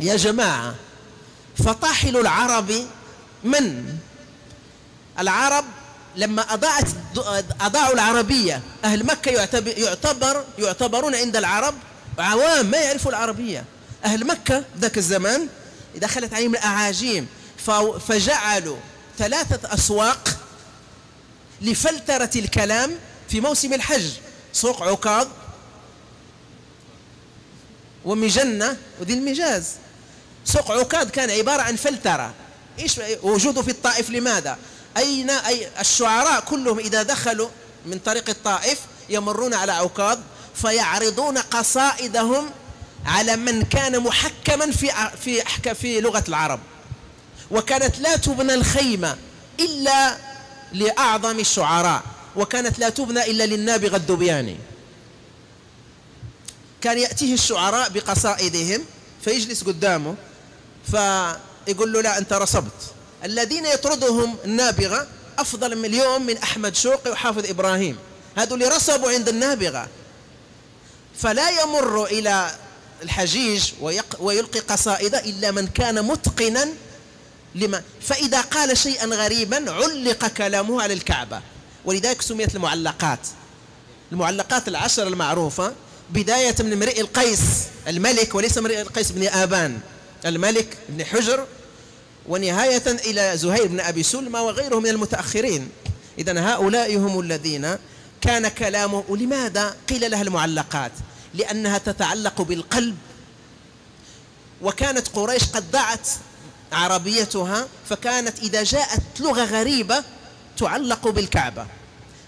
يا جماعة فطاحل العرب من؟ العرب لما أضاعت أضاعوا العربية أهل مكة يعتبر, يعتبر يعتبرون عند العرب عوام ما يعرفوا العربية. أهل مكة ذاك الزمان دخلت عليهم الأعاجيم فجعلوا ثلاثة أسواق لفلترة الكلام في موسم الحج. سوق عكاظ ومجنة وذي المجاز. سوق عكاظ كان عبارة عن فلترة. إيش وجوده في الطائف لماذا؟ أين أي الشعراء كلهم إذا دخلوا من طريق الطائف يمرون على عكاظ فيعرضون قصائدهم على من كان محكما في في في لغة العرب. وكانت لا تبنى الخيمة إلا لأعظم الشعراء وكانت لا تبنى إلا للنابغة الدبياني. كان يأتيه الشعراء بقصائدهم فيجلس قدامه. فيقول له لا أنت رصبت الذين يطردهم النابغة أفضل مليون من أحمد شوقي وحافظ إبراهيم. هذول رصبوا عند النابغة. فلا يمر إلى الحجيج ويلقي قصائده إلا من كان متقنا لما فإذا قال شيئا غريبا علق كلامه على الكعبة. ولذلك سميت المعلقات. المعلقات العشر المعروفة بداية من امرئ القيس الملك وليس امرئ القيس بن آبان. الملك بن حجر ونهاية إلى زهير بن أبي سلمى وغيره من المتأخرين. إذا هؤلاء هم الذين كان كلامه ولماذا قيل لها المعلقات؟ لأنها تتعلق بالقلب. وكانت قريش قد ضعت عربيتها فكانت إذا جاءت لغة غريبة تعلق بالكعبة.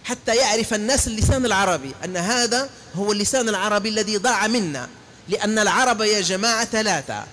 حتى يعرف الناس اللسان العربي أن هذا هو اللسان العربي الذي ضاع منا لأن العرب يا جماعة ثلاثة.